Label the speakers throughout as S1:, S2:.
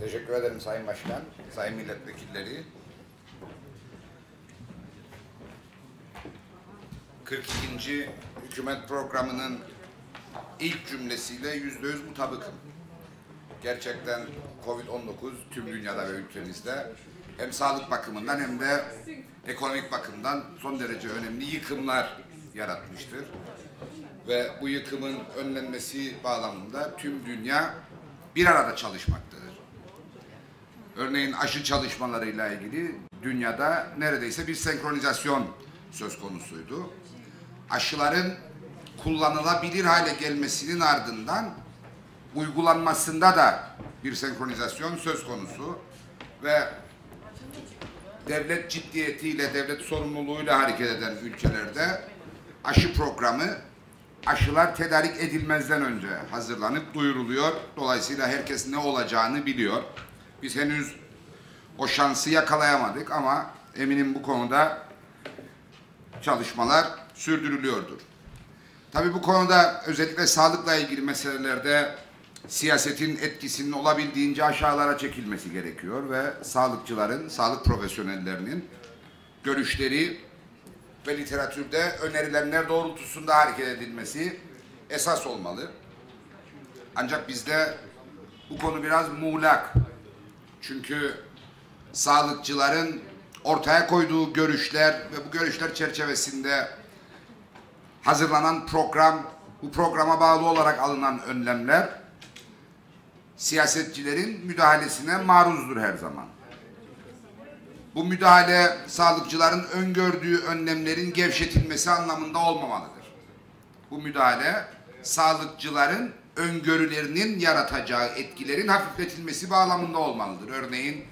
S1: Teşekkür ederim Sayın Başkan, Sayın Milletvekilleri. 42. hükümet programının ilk cümlesiyle yüzde yüz mutabıkım. Gerçekten Covid-19 tüm dünyada ve ülkemizde hem sağlık bakımından hem de ekonomik bakımdan son derece önemli yıkımlar yaratmıştır. Ve bu yıkımın önlenmesi bağlamında tüm dünya bir arada çalışmaktadır. Örneğin aşı çalışmalarıyla ilgili dünyada neredeyse bir senkronizasyon söz konusuydu. Aşıların kullanılabilir hale gelmesinin ardından uygulanmasında da bir senkronizasyon söz konusu ve devlet ciddiyetiyle, devlet sorumluluğuyla hareket eden ülkelerde aşı programı aşılar tedarik edilmezden önce hazırlanıp duyuruluyor. Dolayısıyla herkes ne olacağını biliyor. Biz henüz o şansı yakalayamadık ama eminim bu konuda çalışmalar sürdürülüyordur. Tabii bu konuda özellikle sağlıkla ilgili meselelerde siyasetin etkisinin olabildiğince aşağılara çekilmesi gerekiyor ve sağlıkçıların, sağlık profesyonellerinin görüşleri ve literatürde önerilenler doğrultusunda hareket edilmesi esas olmalı. Ancak bizde bu konu biraz muğlak. Çünkü sağlıkçıların ortaya koyduğu görüşler ve bu görüşler çerçevesinde hazırlanan program, bu programa bağlı olarak alınan önlemler siyasetçilerin müdahalesine maruzdur her zaman. Bu müdahale sağlıkçıların öngördüğü önlemlerin gevşetilmesi anlamında olmamalıdır. Bu müdahale sağlıkçıların öngörülerinin yaratacağı etkilerin hafifletilmesi bağlamında olmalıdır. Örneğin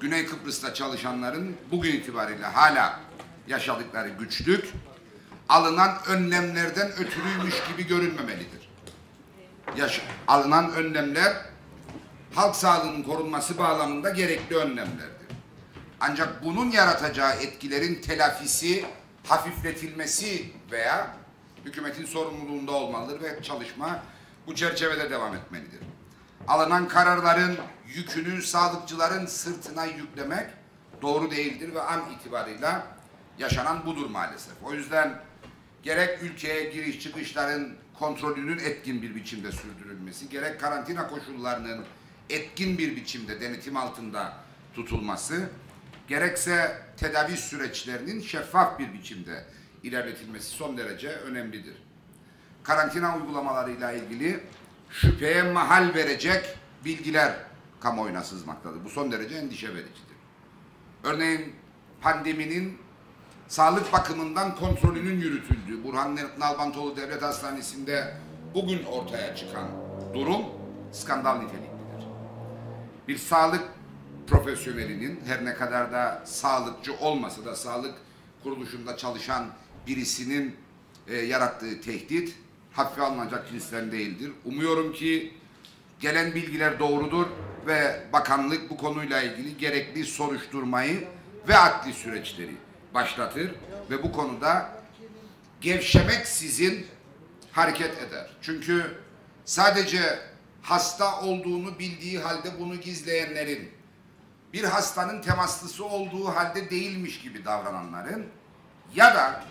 S1: Güney Kıbrıs'ta çalışanların bugün itibariyle hala yaşadıkları güçlük alınan önlemlerden ötürüymüş gibi görünmemelidir. Yaş alınan önlemler halk sağlığının korunması bağlamında gerekli önlemlerdir. Ancak bunun yaratacağı etkilerin telafisi, hafifletilmesi veya hükümetin sorumluluğunda olmalıdır ve çalışma bu çerçevede devam etmelidir. Alınan kararların yükünü sağlıkçıların sırtına yüklemek doğru değildir ve an itibarıyla yaşanan budur maalesef. O yüzden gerek ülkeye giriş çıkışların kontrolünün etkin bir biçimde sürdürülmesi, gerek karantina koşullarının etkin bir biçimde denetim altında tutulması, gerekse tedavi süreçlerinin şeffaf bir biçimde ilerletilmesi son derece önemlidir. Karantina uygulamalarıyla ilgili şüpheye mahal verecek bilgiler kamuoyuna sızmaktadır. Bu son derece endişe vericidir. Örneğin pandeminin sağlık bakımından kontrolünün yürütüldüğü Burhan Nalbantoğlu Devlet Hastanesi'nde bugün ortaya çıkan durum skandal niteliklidir. Bir sağlık profesyonelinin her ne kadar da sağlıkçı olmasa da sağlık kuruluşunda çalışan birisinin e, yarattığı tehdit hafife alınacak cinsten değildir. Umuyorum ki gelen bilgiler doğrudur ve bakanlık bu konuyla ilgili gerekli soruşturmayı ve adli süreçleri başlatır ve bu konuda gevşemek sizin hareket eder. Çünkü sadece hasta olduğunu bildiği halde bunu gizleyenlerin, bir hastanın temaslısı olduğu halde değilmiş gibi davrananların ya da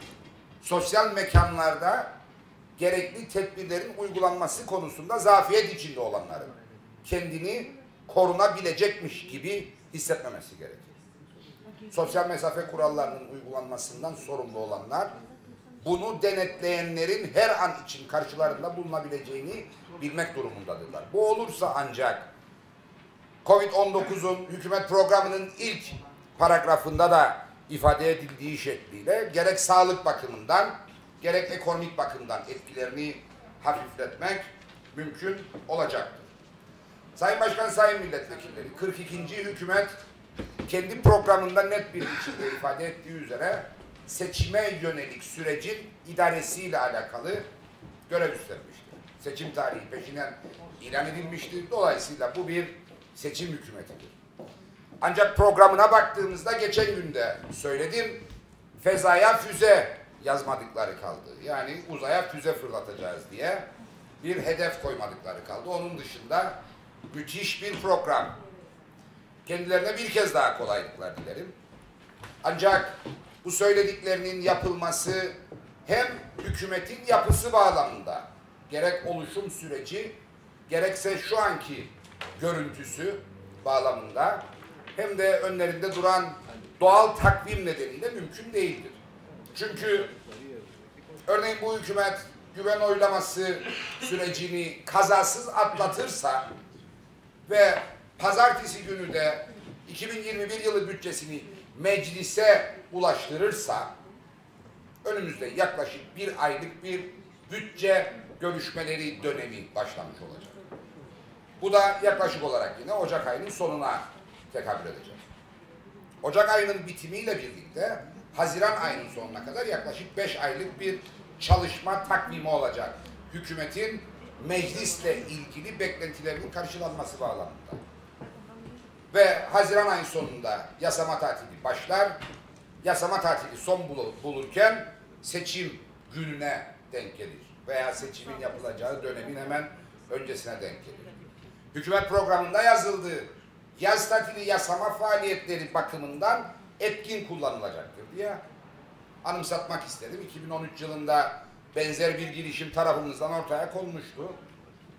S1: sosyal mekanlarda gerekli tedbirlerin uygulanması konusunda zafiyet içinde olanların kendini korunabilecekmiş gibi hissetmemesi gerekir. Sosyal mesafe kurallarının uygulanmasından sorumlu olanlar bunu denetleyenlerin her an için karşılarında bulunabileceğini bilmek durumundadırlar. Bu olursa ancak Covid-19'un hükümet programının ilk paragrafında da ifade edildiği şekliyle gerek sağlık bakımından gerek ekonomik bakımdan etkilerini hafifletmek mümkün olacaktır. Sayın Başkan, Sayın Milletvekilleri, 42. hükümet kendi programında net bir biçimde ifade ettiği üzere seçime yönelik sürecin idaresiyle alakalı görev üstlenmiştir. Seçim tarihi peşinden ilan edilmiştir. Dolayısıyla bu bir seçim hükümetidir. Ancak programına baktığımızda geçen günde söyledim, fezaya füze yazmadıkları kaldı. Yani uzaya füze fırlatacağız diye bir hedef koymadıkları kaldı. Onun dışında müthiş bir program, Kendilerine bir kez daha kolaylıklar dilerim. Ancak bu söylediklerinin yapılması hem hükümetin yapısı bağlamında gerek oluşum süreci gerekse şu anki görüntüsü bağlamında hem de önlerinde duran doğal takvim nedeniyle mümkün değildir. Çünkü örneğin bu hükümet güven oylaması sürecini kazasız atlatırsa ve pazartesi günü de 2021 yılı bütçesini meclise ulaştırırsa önümüzde yaklaşık bir aylık bir bütçe görüşmeleri dönemi başlamış olacak. Bu da yaklaşık olarak yine Ocak ayının sonuna tekabül edecek. Ocak ayının bitimiyle birlikte Haziran ayının sonuna kadar yaklaşık 5 aylık bir çalışma takvimi olacak. Hükümetin meclisle ilgili beklentilerinin karşılanması bağlamında. Ve Haziran ayı sonunda yasama tatili başlar. Yasama tatili son bulurken seçim gününe denk gelir. Veya seçimin yapılacağı dönemin hemen öncesine denk gelir. Hükümet programında yazıldı. Yaz tatili yasama faaliyetleri bakımından etkin kullanılacaktır diye anımsatmak istedim. 2013 yılında benzer bir girişim tarafımızdan ortaya konmuştu.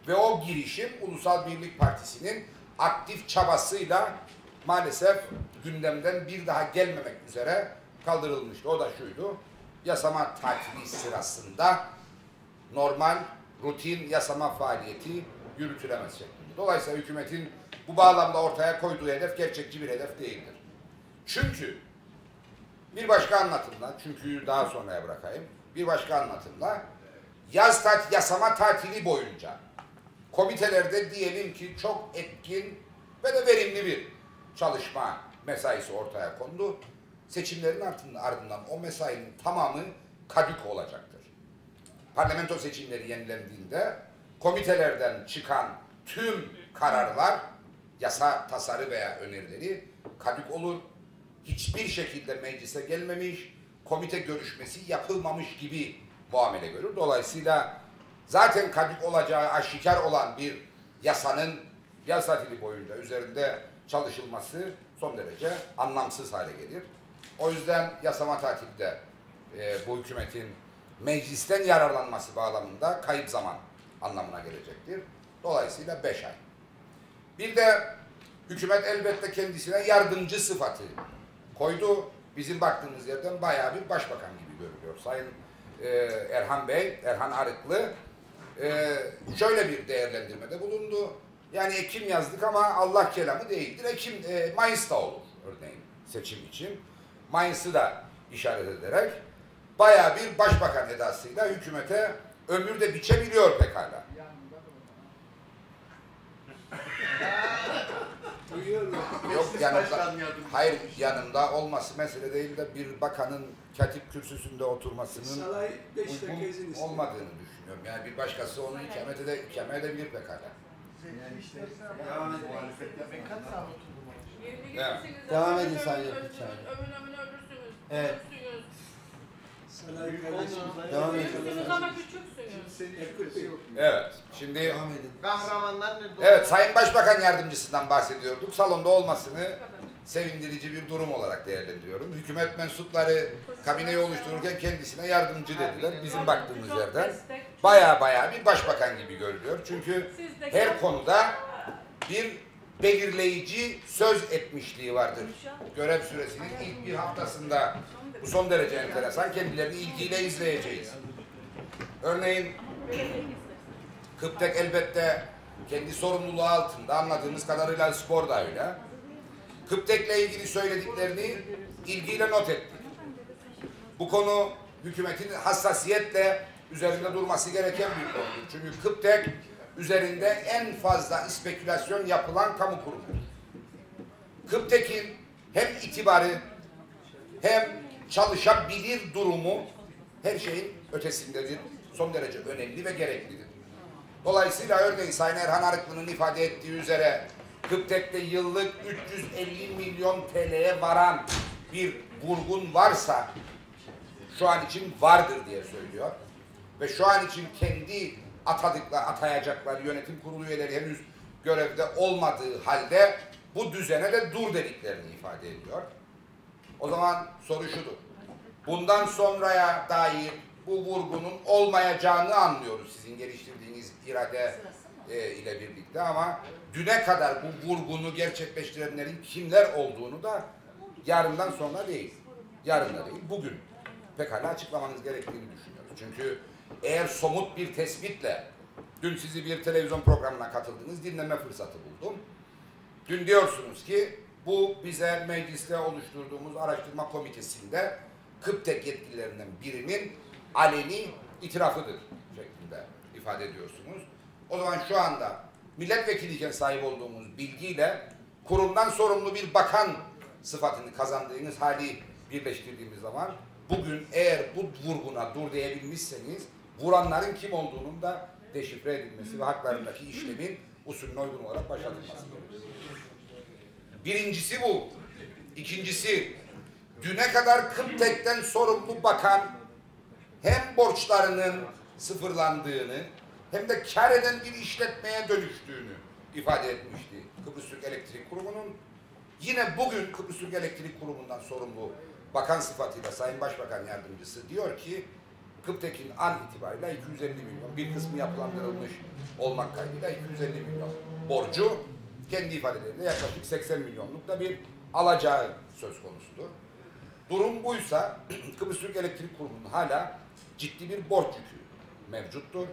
S1: Ve o girişim Ulusal Birlik Partisi'nin aktif çabasıyla maalesef gündemden bir daha gelmemek üzere kaldırılmıştı. O da şuydu. Yasama tatili sırasında normal rutin yasama faaliyeti yürütülemez şeklinde. Dolayısıyla hükümetin bu bağlamda ortaya koyduğu hedef gerçekçi bir hedef değildir. Çünkü bir başka anlatımla, çünkü daha sonraya bırakayım, bir başka anlatımla yaz tat yasama tatili boyunca komitelerde diyelim ki çok etkin ve de verimli bir çalışma mesaisi ortaya kondu. Seçimlerin ardından, ardından o mesainin tamamı kadük olacaktır. Parlamento seçimleri yenilendiğinde komitelerden çıkan tüm kararlar, yasa tasarı veya önerileri kadük olur. Hiçbir şekilde meclise gelmemiş, komite görüşmesi yapılmamış gibi muamele görür. Dolayısıyla zaten kadük olacağı aşikar olan bir yasanın yaz tatili boyunca üzerinde çalışılması son derece anlamsız hale gelir. O yüzden yasama tatilde e, bu hükümetin meclisten yararlanması bağlamında kayıp zaman anlamına gelecektir. Dolayısıyla beş ay. Bir de hükümet elbette kendisine yardımcı sıfatı koydu. Bizim baktığımız yerden bayağı bir başbakan gibi görülüyor. Sayın e, Erhan Bey, Erhan Arıklı e, şöyle bir değerlendirmede bulundu. Yani Ekim yazdık ama Allah kelamı değildir. Ekim, e, Mayıs'ta olur örneğin seçim için. Mayıs'ı da işaret ederek bayağı bir başbakan edasıyla hükümete ömür de biçebiliyor pekala. Yok yanımda, hayır yanımda olması mesele değil de bir bakanın katip kürsüsünde oturmasının uygun olmadığını düşünüyorum. Yani bir başkası onu ikamet, ede, ikamet edebilir pekala. Evet.
S2: Devam edin Sayın Yapıcı.
S3: Ömür ömür ölürsünüz.
S2: Evet. Devam edin.
S3: Büyüksünüz ama küçüksünüz.
S1: Evet. Şimdi
S2: Devam edin.
S4: Kahramanlar
S1: evet Sayın Başbakan Yardımcısından bahsediyorduk. Salonda olmasını sevindirici bir durum olarak değerlendiriyorum. Hükümet mensupları kabineyi oluştururken kendisine yardımcı dediler. Bizim baktığımız yerden baya baya bir başbakan gibi görülüyor. Çünkü her konuda bir belirleyici söz etmişliği vardır. Görev süresinin ilk bir haftasında bu son derece enteresan. Kendilerini ilgiyle izleyeceğiz. Örneğin Kıptek elbette kendi sorumluluğu altında anladığımız kadarıyla spor da öyle. Kıptek'le ilgili söylediklerini ilgiyle not ettik. Bu konu hükümetin hassasiyetle üzerinde durması gereken bir konudur. Çünkü Kıptek üzerinde en fazla spekülasyon yapılan kamu kurumudur. Kıptek'in hem itibarı hem çalışabilir durumu her şeyin ötesindedir. Son derece önemli ve gereklidir. Dolayısıyla örneğin Sayın Erhan Arıklı'nın ifade ettiği üzere Kıptek'te yıllık 350 milyon TL'ye varan bir vurgun varsa şu an için vardır diye söylüyor. Ve şu an için kendi atadıklar, atayacaklar yönetim kurulu üyeleri henüz görevde olmadığı halde bu düzene de dur dediklerini ifade ediyor. O zaman soru şudur. Bundan sonraya dair bu vurgunun olmayacağını anlıyoruz sizin geliştirdiğiniz irade e, ile birlikte ama düne kadar bu vurgunu gerçekleştirenlerin kimler olduğunu da yarından sonra değil. Yarın da değil, bugün pekala açıklamanız gerektiğini düşünüyoruz. Çünkü eğer somut bir tespitle dün sizi bir televizyon programına katıldınız, dinleme fırsatı buldum. Dün diyorsunuz ki bu bize mecliste oluşturduğumuz araştırma komitesinde Kıptek yetkililerinden birinin aleni itirafıdır şeklinde ifade ediyorsunuz. O zaman şu anda milletvekiliyken sahip olduğumuz bilgiyle kurumdan sorumlu bir bakan sıfatını kazandığınız hali birleştirdiğimiz zaman bugün eğer bu vurguna dur diyebilmişseniz vuranların kim olduğunun da deşifre edilmesi ve haklarındaki işlemin usulüne uygun olarak başlatılması gerekiyor. Birincisi bu. İkincisi, düne kadar Kıptek'ten sorumlu bakan hem borçlarının sıfırlandığını hem de kar eden bir işletmeye dönüştüğünü ifade etmişti Kıbrıs Türk Elektrik Kurumu'nun. Yine bugün Kıbrıs Türk Elektrik Kurumu'ndan sorumlu bakan sıfatıyla Sayın Başbakan Yardımcısı diyor ki Kıptek'in an itibariyle 250 milyon, bir kısmı yapılandırılmış olmak kaydıyla 250 milyon borcu kendi ifadeleriyle yaklaşık 80 milyonluk da bir alacağı söz konusudur. Durum buysa Kıbrıs Türk Elektrik Kurumu'nun hala ciddi bir borç yükü mevcuttur.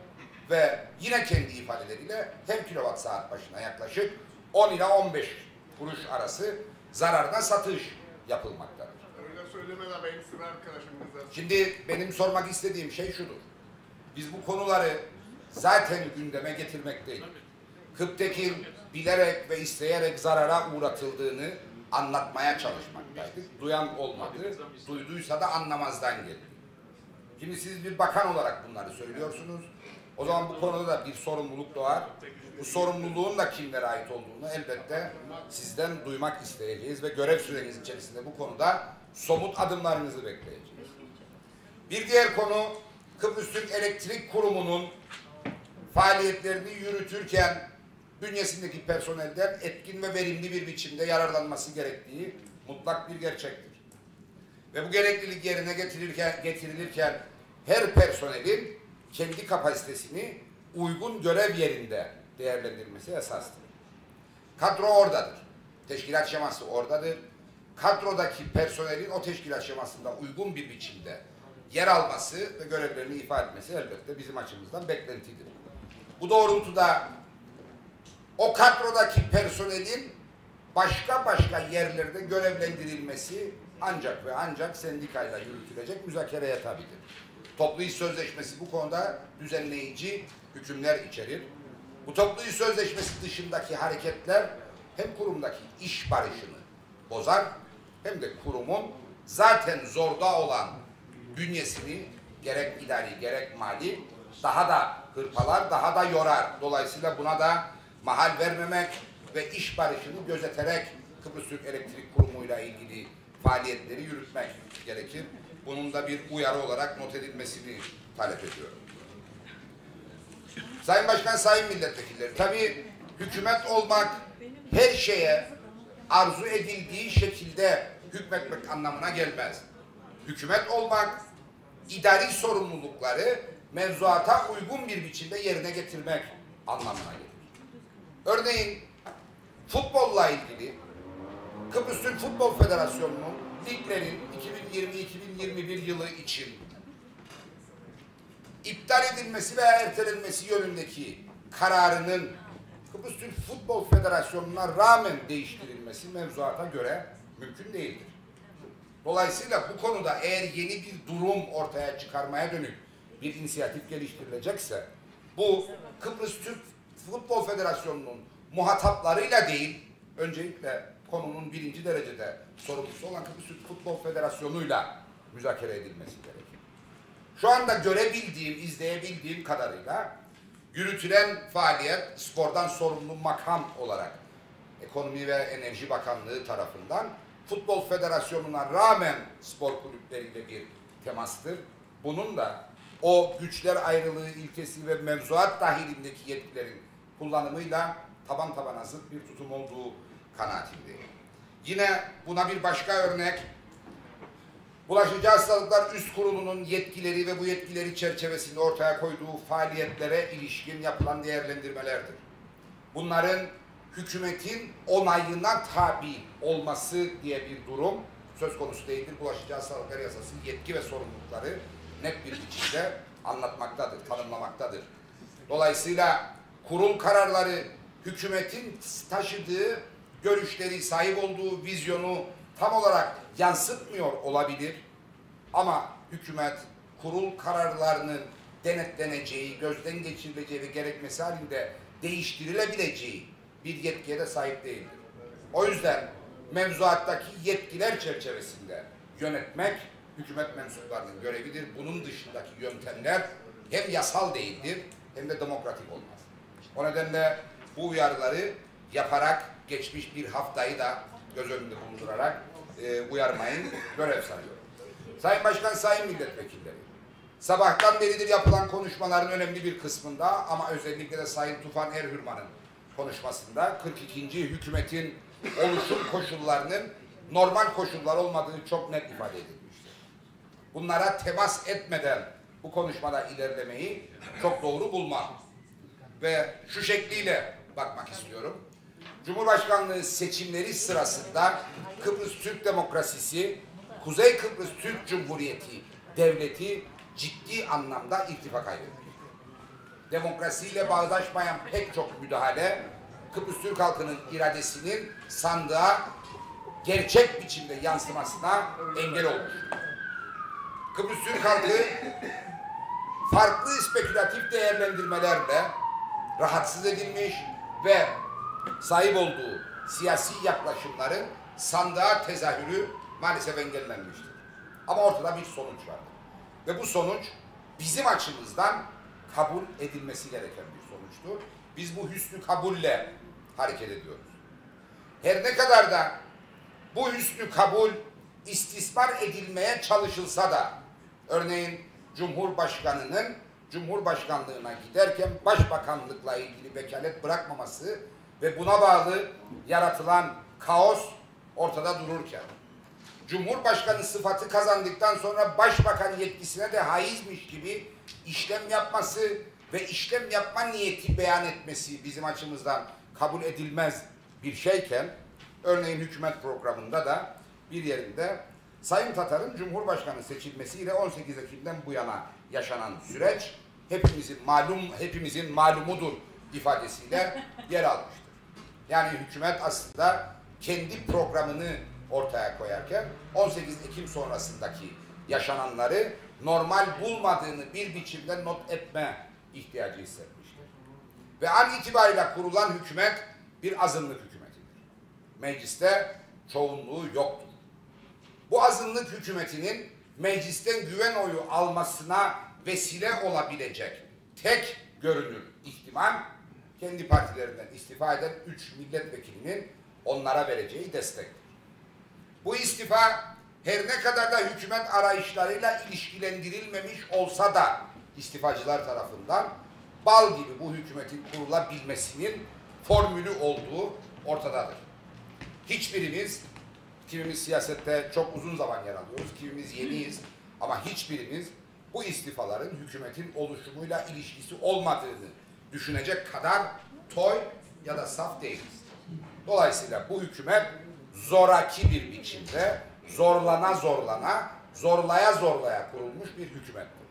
S1: Ve yine kendi ifadeleriyle hem kilowatt saat başına yaklaşık 10 ila 15 kuruş arası zarardan satış yapılmaktadır.
S4: Öyle söylemeden benim sıra arkadaşımız
S1: Şimdi benim sormak istediğim şey şudur. Biz bu konuları zaten gündeme getirmekteyiz. Kıptek'in bilerek ve isteyerek zarara uğratıldığını anlatmaya çalışmaktaydık. Duyan olmadı, duyduysa da anlamazdan geldi. Şimdi siz bir bakan olarak bunları söylüyorsunuz. O zaman bu konuda da bir sorumluluk doğar. Bu sorumluluğun da kimlere ait olduğunu elbette sizden duymak isteyeceğiz ve görev süreniz içerisinde bu konuda somut adımlarınızı bekleyeceğiz. Bir diğer konu Kıbrıs Türk Elektrik Kurumu'nun faaliyetlerini yürütürken bünyesindeki personelden etkin ve verimli bir biçimde yararlanması gerektiği mutlak bir gerçektir. Ve bu gereklilik yerine getirirken, getirilirken her personelin kendi kapasitesini uygun görev yerinde değerlendirmesi esastır. Kadro oradadır. Teşkilat şeması oradadır. Kadrodaki personelin o teşkilat şemasında uygun bir biçimde yer alması ve görevlerini ifade etmesi elbette bizim açımızdan beklentidir. Bu doğrultuda o kadrodaki personelin başka başka yerlerde görevlendirilmesi ancak ve ancak sendikayla yürütülecek müzakereye tabidir. Toplu iş sözleşmesi bu konuda düzenleyici hükümler içerir. Bu toplu iş sözleşmesi dışındaki hareketler hem kurumdaki iş barışını bozar hem de kurumun zaten zorda olan bünyesini gerek idari gerek mali daha da hırpalar, daha da yorar. Dolayısıyla buna da mahal vermemek ve iş barışını gözeterek Kıbrıs Türk Elektrik Kurumu'yla ilgili faaliyetleri yürütmek gerekir. Bunun da bir uyarı olarak not edilmesini talep ediyorum. Sayın Başkan, Sayın Milletvekilleri, tabii hükümet olmak her şeye arzu edildiği şekilde hükmetmek anlamına gelmez. Hükümet olmak, idari sorumlulukları mevzuata uygun bir biçimde yerine getirmek anlamına gelir. Örneğin futbolla ilgili Kıbrıs Türk Futbol Federasyonu'nun liglerin 2020-2021 yılı için iptal edilmesi veya ertelenmesi yönündeki kararının Kıbrıs Türk Futbol Federasyonu'na rağmen değiştirilmesi mevzuata göre mümkün değildir. Dolayısıyla bu konuda eğer yeni bir durum ortaya çıkarmaya dönük bir inisiyatif geliştirilecekse bu Kıbrıs Türk Futbol Federasyonu'nun muhataplarıyla değil, öncelikle konunun birinci derecede sorumlusu olan Kıbrıs Türk Futbol Federasyonu'yla müzakere edilmesi gerekir. Şu anda görebildiğim, izleyebildiğim kadarıyla yürütülen faaliyet spordan sorumlu makam olarak Ekonomi ve Enerji Bakanlığı tarafından Futbol Federasyonu'na rağmen spor kulüpleriyle bir temastır. Bunun da o güçler ayrılığı ilkesi ve mevzuat dahilindeki yetkilerin kullanımıyla taban tabana zıt bir tutum olduğu kanaatindeyim. Yine buna bir başka örnek Bulaşıcı Hastalıklar Üst Kurulu'nun yetkileri ve bu yetkileri çerçevesinde ortaya koyduğu faaliyetlere ilişkin yapılan değerlendirmelerdir. Bunların hükümetin onayına tabi olması diye bir durum söz konusu değildir. Bulaşıcı Hastalıklar Yasası yetki ve sorumlulukları net bir biçimde anlatmaktadır, tanımlamaktadır. Dolayısıyla kurul kararları hükümetin taşıdığı görüşleri, sahip olduğu vizyonu tam olarak yansıtmıyor olabilir. Ama hükümet kurul kararlarının denetleneceği, gözden geçirileceği ve gerekmesi halinde değiştirilebileceği bir yetkiye de sahip değildir. O yüzden mevzuattaki yetkiler çerçevesinde yönetmek hükümet mensuplarının görevidir. Bunun dışındaki yöntemler hem yasal değildir hem de demokratik olmaz. O nedenle bu uyarıları yaparak geçmiş bir haftayı da göz önünde bulundurarak e, uyarmayın görev sayıyorum. Sayın Başkan, Sayın Milletvekilleri, sabahtan beridir yapılan konuşmaların önemli bir kısmında ama özellikle de Sayın Tufan Erhürman'ın konuşmasında 42. hükümetin oluşum koşullarının normal koşullar olmadığı çok net ifade edilmiştir. Bunlara temas etmeden bu konuşmada ilerlemeyi çok doğru bulmam. Ve şu şekliyle bakmak istiyorum. Cumhurbaşkanlığı seçimleri sırasında Kıbrıs Türk Demokrasisi, Kuzey Kıbrıs Türk Cumhuriyeti devleti ciddi anlamda irtifa kaybetmiştir. Demokrasiyle bağdaşmayan pek çok müdahale Kıbrıs Türk halkının iradesinin sandığa gerçek biçimde yansımasına engel olmuştur. Kıbrıs Türk halkı farklı spekülatif değerlendirmelerle rahatsız edilmiş ve sahip olduğu siyasi yaklaşımların sandığa tezahürü maalesef engellenmiştir. Ama ortada bir sonuç var. Ve bu sonuç bizim açımızdan kabul edilmesi gereken bir sonuçtur. Biz bu hüsnü kabulle hareket ediyoruz. Her ne kadar da bu hüsnü kabul istismar edilmeye çalışılsa da örneğin Cumhurbaşkanı'nın Cumhurbaşkanlığına giderken Başbakanlıkla ilgili vekalet bırakmaması ve buna bağlı yaratılan kaos ortada dururken Cumhurbaşkanı sıfatı kazandıktan sonra Başbakan yetkisine de haizmiş gibi işlem yapması ve işlem yapma niyeti beyan etmesi bizim açımızdan kabul edilmez bir şeyken örneğin hükümet programında da bir yerinde Sayın Tatar'ın Cumhurbaşkanı seçilmesiyle 18 Ekim'den bu yana yaşanan süreç hepimizin malum hepimizin malumudur ifadesiyle yer almıştır. Yani hükümet aslında kendi programını ortaya koyarken 18 Ekim sonrasındaki yaşananları normal bulmadığını bir biçimde not etme ihtiyacı hissetmiştir. Ve an itibariyle kurulan hükümet bir azınlık hükümetidir. Mecliste çoğunluğu yoktur. Bu azınlık hükümetinin meclisten güven oyu almasına vesile olabilecek tek görünür ihtimal kendi partilerinden istifa eden 3 milletvekilinin onlara vereceği destektir. Bu istifa her ne kadar da hükümet arayışlarıyla ilişkilendirilmemiş olsa da istifacılar tarafından bal gibi bu hükümetin kurulabilmesinin formülü olduğu ortadadır. Hiçbirimiz, kimimiz siyasette çok uzun zaman yer alıyoruz, kimimiz yeniyiz ama hiçbirimiz bu istifaların hükümetin oluşumuyla ilişkisi olmadığını düşünecek kadar toy ya da saf değiliz. Dolayısıyla bu hükümet zoraki bir biçimde zorlana zorlana, zorlaya zorlaya kurulmuş bir hükümettir.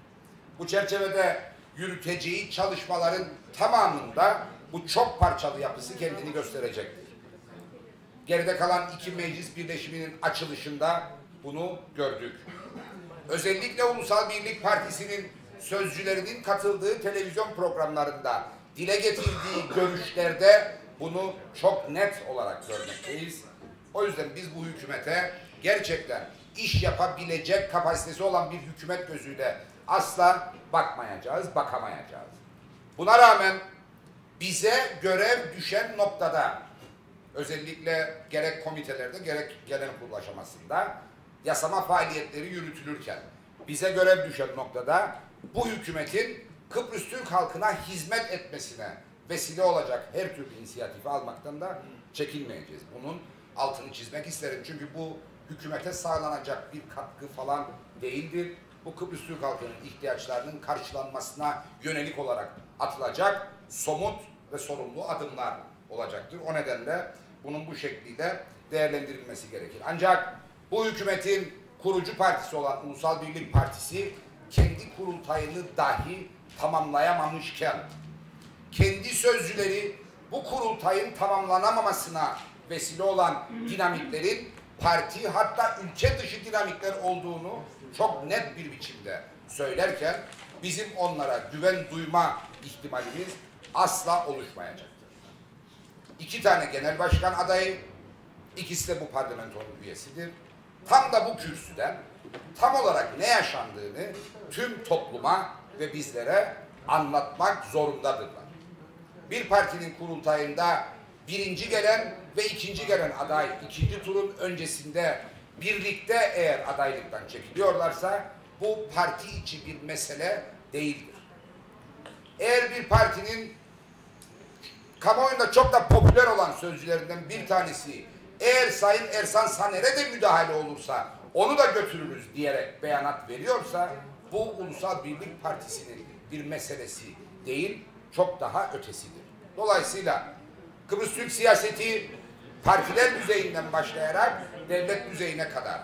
S1: Bu çerçevede yürüteceği çalışmaların tamamında bu çok parçalı yapısı kendini gösterecektir. Geride kalan iki meclis birleşiminin açılışında bunu gördük. Özellikle Ulusal Birlik Partisi'nin sözcülerinin katıldığı televizyon programlarında dile getirdiği görüşlerde bunu çok net olarak görmekteyiz. O yüzden biz bu hükümete gerçekten iş yapabilecek kapasitesi olan bir hükümet gözüyle asla bakmayacağız, bakamayacağız. Buna rağmen bize görev düşen noktada özellikle gerek komitelerde gerek genel kurul aşamasında yasama faaliyetleri yürütülürken bize görev düşen noktada bu hükümetin Kıbrıs Türk halkına hizmet etmesine vesile olacak her türlü inisiyatifi almaktan da çekinmeyeceğiz. Bunun altını çizmek isterim. Çünkü bu hükümete sağlanacak bir katkı falan değildir. Bu Kıbrıs Türk halkının ihtiyaçlarının karşılanmasına yönelik olarak atılacak somut ve sorumlu adımlar olacaktır. O nedenle bunun bu şekliyle değerlendirilmesi gerekir. Ancak bu hükümetin kurucu partisi olan Ulusal Birlik Partisi kendi kurultayını dahi tamamlayamamışken kendi sözcüleri bu kurultayın tamamlanamamasına vesile olan dinamiklerin parti hatta ülke dışı dinamikler olduğunu çok net bir biçimde söylerken bizim onlara güven duyma ihtimalimiz asla oluşmayacaktır. İki tane genel başkan adayı, ikisi de bu parlamentonun üyesidir. Tam da bu kürsüden tam olarak ne yaşandığını tüm topluma ve bizlere anlatmak zorundadırlar. Bir partinin kurultayında birinci gelen ve ikinci gelen aday ikinci turun öncesinde birlikte eğer adaylıktan çekiliyorlarsa bu parti içi bir mesele değildir. Eğer bir partinin kamuoyunda çok da popüler olan sözcülerinden bir tanesi eğer Sayın Ersan Saner'e de müdahale olursa onu da götürürüz diyerek beyanat veriyorsa bu Ulusal Birlik Partisi'nin bir meselesi değil, çok daha ötesidir. Dolayısıyla Kıbrıs Türk siyaseti partiler düzeyinden başlayarak devlet düzeyine kadar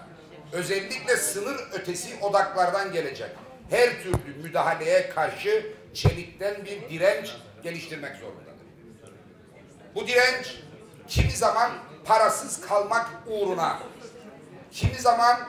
S1: özellikle sınır ötesi odaklardan gelecek her türlü müdahaleye karşı çelikten bir direnç geliştirmek zorundadır. Bu direnç kimi zaman parasız kalmak uğruna, kimi zaman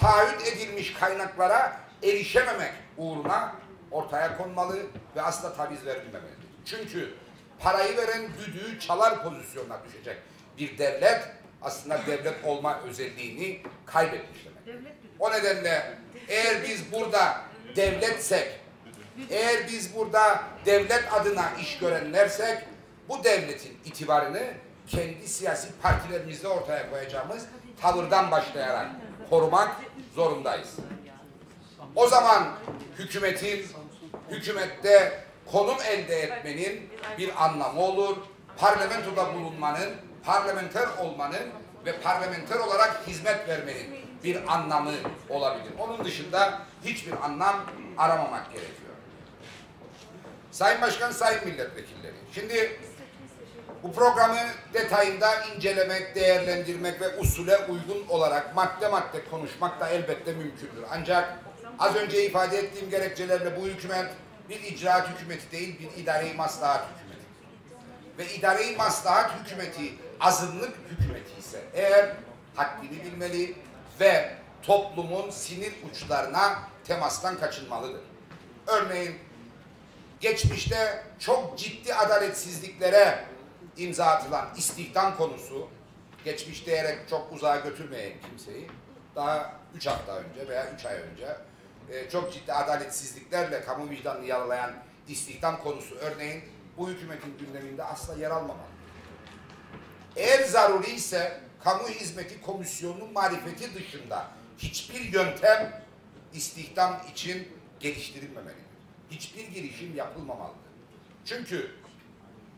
S1: taahhüt edilmiş kaynaklara erişememek uğruna ortaya konmalı ve asla taviz verilmemelidir. Çünkü parayı veren düdüğü çalar pozisyonuna düşecek bir devlet aslında devlet olma özelliğini kaybetmiş demek. O nedenle eğer biz burada devletsek, eğer biz burada devlet adına iş görenlersek bu devletin itibarını kendi siyasi partilerimizde ortaya koyacağımız tavırdan başlayarak korumak zorundayız. O zaman hükümetin, hükümette konum elde etmenin bir anlamı olur. Parlamentoda bulunmanın, parlamenter olmanın ve parlamenter olarak hizmet vermenin bir anlamı olabilir. Onun dışında hiçbir anlam aramamak gerekiyor. Sayın Başkan, Sayın Milletvekilleri. Şimdi bu programı detayında incelemek, değerlendirmek ve usule uygun olarak madde madde konuşmak da elbette mümkündür. Ancak az önce ifade ettiğim gerekçelerle bu hükümet bir icraat hükümeti değil, bir idare-i maslahat hükümeti. Ve idare-i maslahat hükümeti azınlık hükümeti ise eğer haddini bilmeli ve toplumun sinir uçlarına temastan kaçınmalıdır. Örneğin geçmişte çok ciddi adaletsizliklere imza atılan istihdam konusu, geçmiş diyerek çok uzağa götürmeyen kimseyi, daha üç hafta önce veya üç ay önce e, çok ciddi adaletsizliklerle kamu vicdanını yaralayan istihdam konusu örneğin bu hükümetin gündeminde asla yer almamalı. Eğer zaruri ise kamu hizmeti komisyonunun marifeti dışında hiçbir yöntem istihdam için geliştirilmemelidir. Hiçbir girişim yapılmamalıdır. Çünkü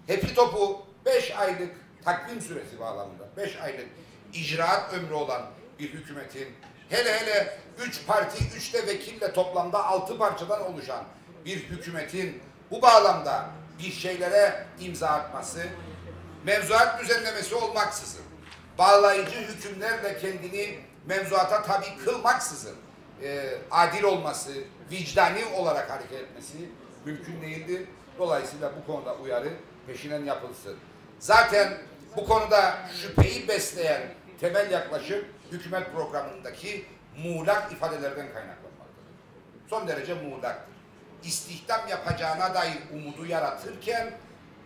S1: hepi topu 5 aylık takvim süresi bağlamında 5 aylık icraat ömrü olan bir hükümetin hele hele 3 parti 3 de vekille toplamda 6 parçadan oluşan bir hükümetin bu bağlamda bir şeylere imza atması mevzuat düzenlemesi olmaksızın bağlayıcı hükümlerle kendini mevzuata tabi kılmaksızın e, adil olması, vicdani olarak hareket etmesi mümkün değildir. Dolayısıyla bu konuda uyarı peşinen yapılsın. Zaten bu konuda şüpheyi besleyen temel yaklaşım hükümet programındaki muğlak ifadelerden kaynaklanmaktadır. Son derece muğlaktır. İstihdam yapacağına dair umudu yaratırken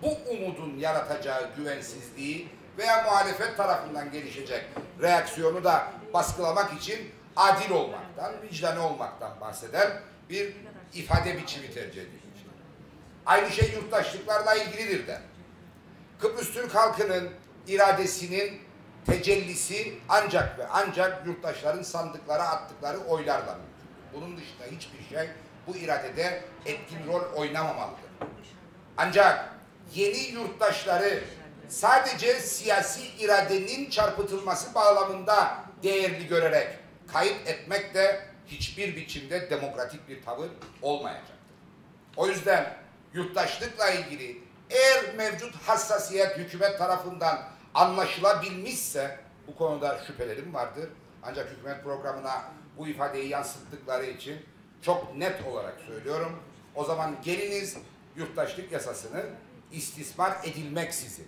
S1: bu umudun yaratacağı güvensizliği veya muhalefet tarafından gelişecek reaksiyonu da baskılamak için adil olmaktan, vicdanı olmaktan bahseden bir ifade biçimi tercih edilmiştir. Aynı şey yurttaşlıklarla ilgilidir de. Kıbrıs Türk halkının iradesinin tecellisi ancak ve ancak yurttaşların sandıklara attıkları oylarla mümkündür. Bunun dışında hiçbir şey bu iradede etkin rol oynamamalıdır. Ancak yeni yurttaşları sadece siyasi iradenin çarpıtılması bağlamında değerli görerek kayıt etmek de hiçbir biçimde demokratik bir tavır olmayacaktır. O yüzden yurttaşlıkla ilgili eğer mevcut hassasiyet hükümet tarafından anlaşılabilmişse bu konuda şüphelerim vardır. Ancak hükümet programına bu ifadeyi yansıttıkları için çok net olarak söylüyorum. O zaman geliniz yurttaşlık yasasını istismar edilmeksizin,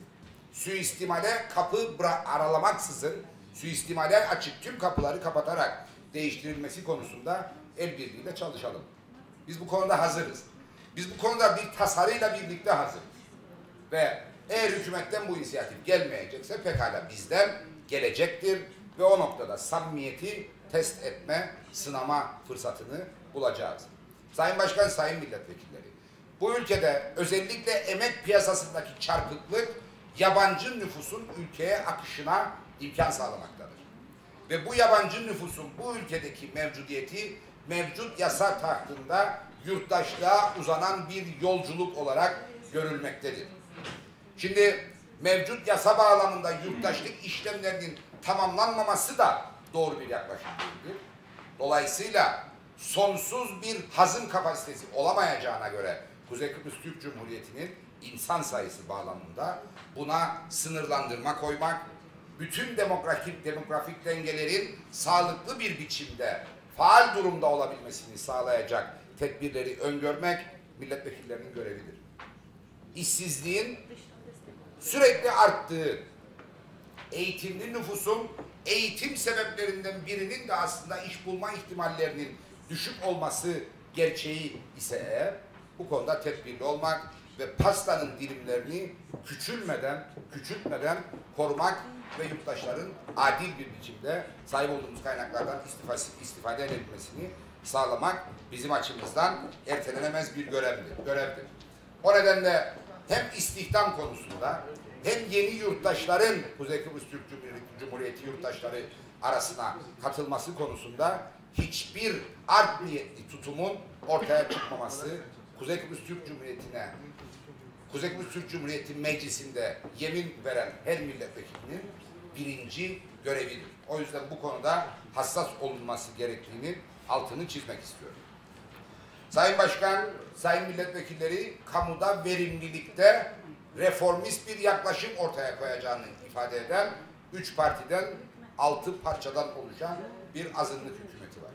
S1: suistimale kapı aralamaksızın, suistimale açık tüm kapıları kapatarak değiştirilmesi konusunda el birliğiyle çalışalım. Biz bu konuda hazırız. Biz bu konuda bir tasarıyla birlikte hazırız. Ve eğer hükümetten bu inisiyatif gelmeyecekse pekala bizden gelecektir ve o noktada samimiyeti test etme, sınama fırsatını bulacağız. Sayın Başkan, Sayın Milletvekilleri, bu ülkede özellikle emek piyasasındaki çarpıklık yabancı nüfusun ülkeye akışına imkan sağlamaktadır. Ve bu yabancı nüfusun bu ülkedeki mevcudiyeti mevcut yasa tahtında yurttaşlığa uzanan bir yolculuk olarak görülmektedir. Şimdi mevcut yasa bağlamında yurttaşlık işlemlerinin tamamlanmaması da doğru bir yaklaşım değildir. Dolayısıyla sonsuz bir hazım kapasitesi olamayacağına göre Kuzey Kıbrıs Türk Cumhuriyeti'nin insan sayısı bağlamında buna sınırlandırma koymak, bütün demokratik demografik dengelerin sağlıklı bir biçimde faal durumda olabilmesini sağlayacak tedbirleri öngörmek milletvekillerinin görevidir. İşsizliğin sürekli arttığı, eğitimli nüfusun eğitim sebeplerinden birinin de aslında iş bulma ihtimallerinin düşük olması gerçeği ise eğer bu konuda tedbirli olmak ve pastanın dilimlerini küçülmeden, küçültmeden korumak ve yurttaşların adil bir biçimde sahip olduğumuz kaynaklardan istifası, istifade edebilmesini sağlamak bizim açımızdan ertelenemez bir görevdir. görevdir. O nedenle hem istihdam konusunda hem yeni yurttaşların Kuzey Kıbrıs Türk Cumhuriyeti, yurttaşları arasına katılması konusunda hiçbir art niyetli tutumun ortaya çıkmaması Kuzey Kıbrıs Türk Cumhuriyeti'ne Kuzey Kıbrıs Türk Cumhuriyeti Meclisi'nde yemin veren her milletvekilinin birinci görevidir. O yüzden bu konuda hassas olunması gerektiğini altını çizmek istiyorum. Sayın Başkan, Sayın Milletvekilleri kamuda verimlilikte reformist bir yaklaşım ortaya koyacağını ifade eden üç partiden altı parçadan oluşan bir azınlık hükümeti var.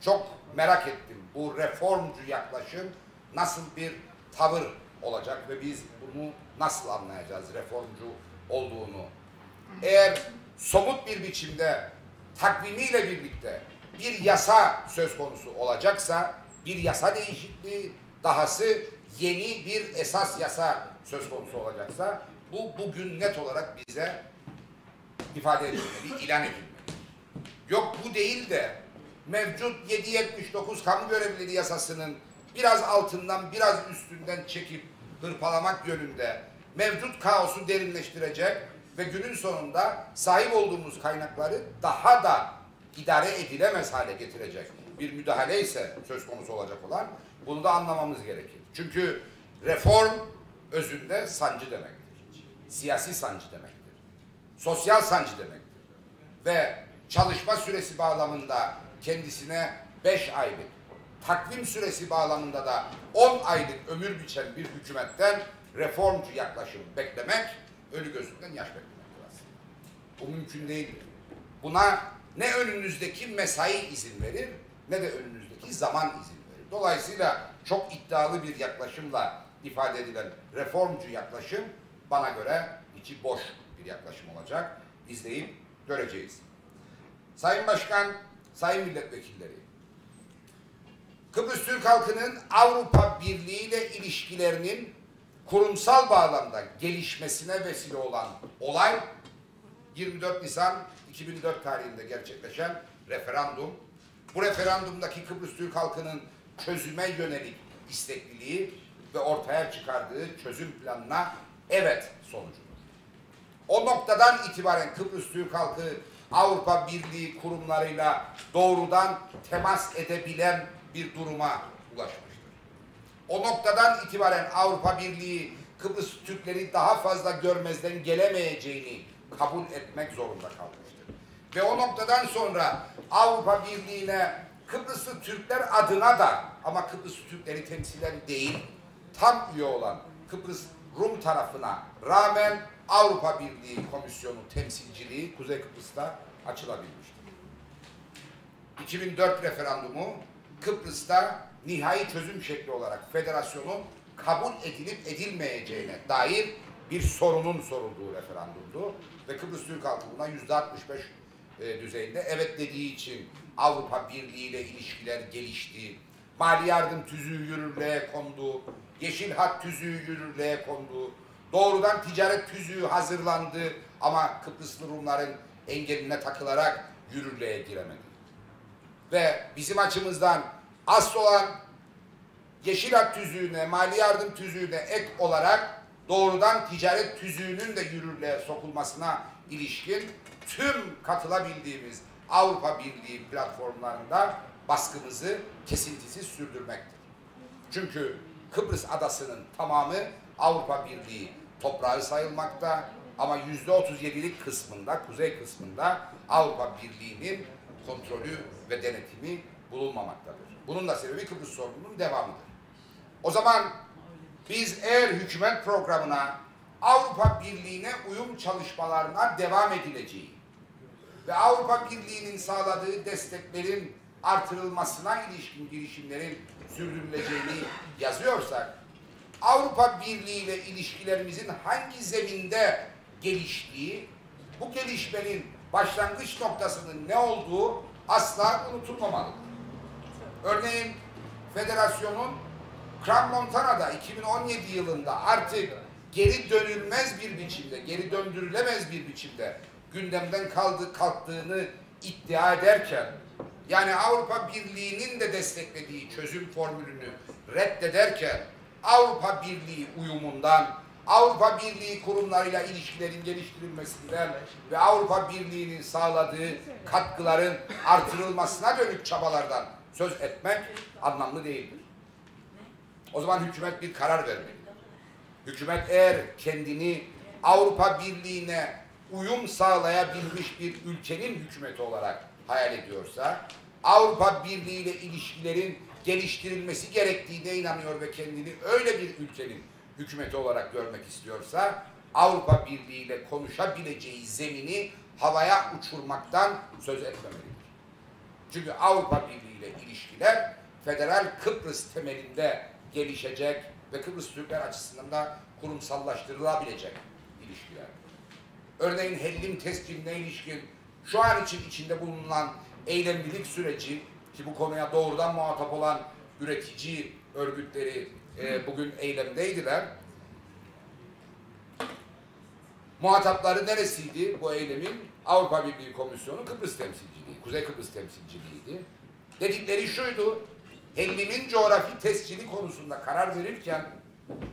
S1: Çok merak ettim bu reformcu yaklaşım nasıl bir tavır olacak ve biz bunu nasıl anlayacağız reformcu olduğunu. Eğer somut bir biçimde takvimiyle birlikte bir yasa söz konusu olacaksa bir yasa değişikliği dahası yeni bir esas yasa söz konusu olacaksa bu bugün net olarak bize ifade edilmeli, ilan edilmeli. Yok bu değil de mevcut 779 kamu görevlileri yasasının biraz altından biraz üstünden çekip hırpalamak yönünde mevcut kaosu derinleştirecek ve günün sonunda sahip olduğumuz kaynakları daha da idare edilemez hale getirecek bir müdahale ise söz konusu olacak olan bunu da anlamamız gerekir. Çünkü reform özünde sancı demektir. Siyasi sancı demektir. Sosyal sancı demektir. Ve çalışma süresi bağlamında kendisine 5 aylık, takvim süresi bağlamında da 10 aylık ömür biçen bir hükümetten reformcu yaklaşım beklemek, ölü gözünden yaş beklemektir aslında. Bu mümkün değildir. Buna ne önünüzdeki mesai izin verir ne de önünüzdeki zaman izin verir. Dolayısıyla çok iddialı bir yaklaşımla ifade edilen reformcu yaklaşım bana göre içi boş bir yaklaşım olacak. İzleyip göreceğiz. Sayın Başkan, Sayın Milletvekilleri, Kıbrıs Türk halkının Avrupa Birliği ile ilişkilerinin kurumsal bağlamda gelişmesine vesile olan olay 24 Nisan 2004 tarihinde gerçekleşen referandum. Bu referandumdaki Kıbrıs Türk halkının çözüme yönelik istekliliği ve ortaya çıkardığı çözüm planına evet sonucudur. O noktadan itibaren Kıbrıs Türk halkı Avrupa Birliği kurumlarıyla doğrudan temas edebilen bir duruma ulaşmıştır. O noktadan itibaren Avrupa Birliği Kıbrıs Türkleri daha fazla görmezden gelemeyeceğini kabul etmek zorunda kalmıştır. Ve o noktadan sonra Avrupa Birliği'ne Kıbrıslı Türkler adına da ama Kıbrıs Türkleri temsilen değil, tam üye olan Kıbrıs Rum tarafına rağmen Avrupa Birliği Komisyonu temsilciliği Kuzey Kıbrıs'ta açılabilmiştir. 2004 referandumu Kıbrıs'ta nihai çözüm şekli olarak federasyonun kabul edilip edilmeyeceğine dair bir sorunun sorulduğu referandumdu. Ve Kıbrıs Türk halkı buna yüzde 65 e, düzeyinde evet dediği için Avrupa Birliği ile ilişkiler gelişti. Mali yardım tüzüğü yürürlüğe kondu. Yeşil hat tüzüğü yürürlüğe kondu. Doğrudan ticaret tüzüğü hazırlandı ama Kıbrıslı Rumların engeline takılarak yürürlüğe giremedi ve bizim açımızdan asıl olan Yeşil Hat tüzüğüne, mali yardım tüzüğüne ek olarak doğrudan ticaret tüzüğünün de yürürlüğe sokulmasına ilişkin tüm katılabildiğimiz Avrupa Birliği platformlarında baskımızı kesintisiz sürdürmektir. Çünkü Kıbrıs adasının tamamı Avrupa Birliği toprağı sayılmakta ama yüzde 37'lik kısmında, kuzey kısmında Avrupa Birliği'nin kontrolü ve denetimi bulunmamaktadır. Bunun da sebebi Kıbrıs sorununun devamıdır. O zaman biz eğer hükümet programına Avrupa Birliği'ne uyum çalışmalarına devam edileceği ve Avrupa Birliği'nin sağladığı desteklerin artırılmasına ilişkin girişimlerin sürdürüleceğini yazıyorsak, Avrupa Birliği ile ilişkilerimizin hangi zeminde geliştiği, bu gelişmenin başlangıç noktasının ne olduğu asla unutulmamalıdır. Örneğin federasyonun Kram Montana'da 2017 yılında artık geri dönülmez bir biçimde, geri döndürülemez bir biçimde gündemden kaldı, kalktığını iddia ederken yani Avrupa Birliği'nin de desteklediği çözüm formülünü reddederken Avrupa Birliği uyumundan, Avrupa Birliği kurumlarıyla ilişkilerin geliştirilmesinden ve Avrupa Birliği'nin sağladığı katkıların artırılmasına dönük çabalardan söz etmek anlamlı değildir. O zaman hükümet bir karar vermeli. Hükümet eğer kendini Avrupa Birliği'ne uyum sağlayabilmiş bir ülkenin hükümeti olarak hayal ediyorsa, Avrupa Birliği ile ilişkilerin geliştirilmesi gerektiğine inanıyor ve kendini öyle bir ülkenin hükümeti olarak görmek istiyorsa, Avrupa Birliği ile konuşabileceği zemini havaya uçurmaktan söz etmemelidir. Çünkü Avrupa Birliği ile ilişkiler federal Kıbrıs temelinde gelişecek ve Kıbrıs Türkler açısından da kurumsallaştırılabilecek ilişkiler. Örneğin Hellim tescilline ilişkin şu an için içinde bulunan eylemlilik süreci ki bu konuya doğrudan muhatap olan üretici örgütleri e, bugün eylemdeydiler. Muhatapları neresiydi bu eylemin? Avrupa Birliği Komisyonu Kıbrıs temsilciliği, Kuzey Kıbrıs temsilciliğiydi. Dedikleri şuydu, Hellim'in coğrafi tescili konusunda karar verirken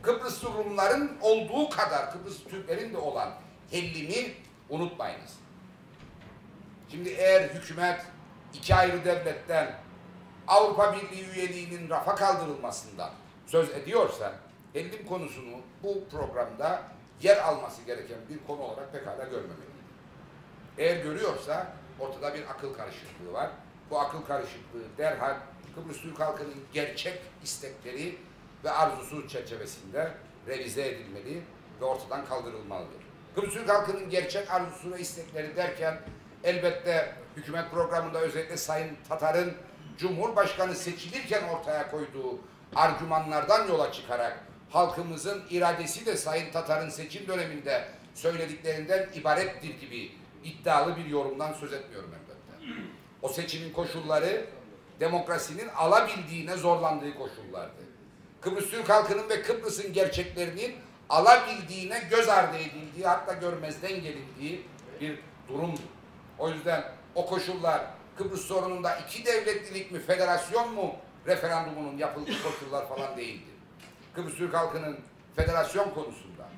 S1: Kıbrıslı Rumların olduğu kadar Kıbrıs Türklerin de olan Hellim'i unutmayınız. Şimdi eğer hükümet iki ayrı devletten Avrupa Birliği üyeliğinin rafa kaldırılmasından söz ediyorsa Hellim konusunu bu programda yer alması gereken bir konu olarak pekala görmemeli. Eğer görüyorsa ortada bir akıl karışıklığı var. Bu akıl karışıklığı derhal Kıbrıs Türk halkının gerçek istekleri ve arzusu çerçevesinde revize edilmeli ve ortadan kaldırılmalıdır. Kıbrıs halkının gerçek arzusu ve istekleri derken elbette hükümet programında özellikle Sayın Tatar'ın Cumhurbaşkanı seçilirken ortaya koyduğu argümanlardan yola çıkarak halkımızın iradesi de Sayın Tatar'ın seçim döneminde söylediklerinden ibarettir gibi iddialı bir yorumdan söz etmiyorum elbette. O seçimin koşulları demokrasinin alabildiğine zorlandığı koşullardı. Kıbrıs Türk halkının ve Kıbrıs'ın gerçeklerinin alabildiğine göz ardı edildiği hatta görmezden gelindiği bir durumdu. O yüzden o koşullar Kıbrıs sorununda iki devletlilik mi, federasyon mu referandumunun yapıldığı koşullar falan değildi. Kıbrıs Türk halkının federasyon konusunda,